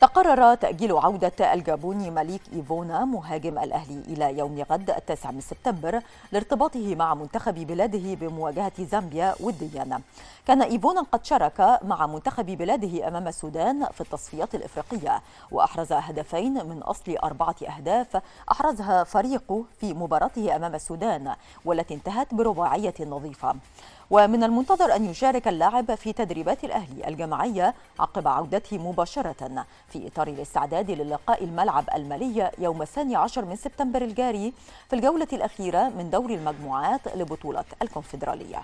تقرر تأجيل عودة الجابوني مليك إيفونا مهاجم الأهلي إلى يوم غد التاسع من سبتمبر لارتباطه مع منتخب بلاده بمواجهة زامبيا وديا كان إيفونا قد شارك مع منتخب بلاده أمام السودان في التصفيات الإفريقية وأحرز هدفين من أصل أربعة أهداف أحرزها فريقه في مباراته أمام السودان والتي انتهت برباعية نظيفة. ومن المنتظر أن يشارك اللاعب في تدريبات الأهلي الجماعية عقب عودته مباشرة في إطار الاستعداد للقاء الملعب المالي يوم الثاني عشر من سبتمبر الجاري في الجولة الأخيرة من دور المجموعات لبطولة الكونفدرالية.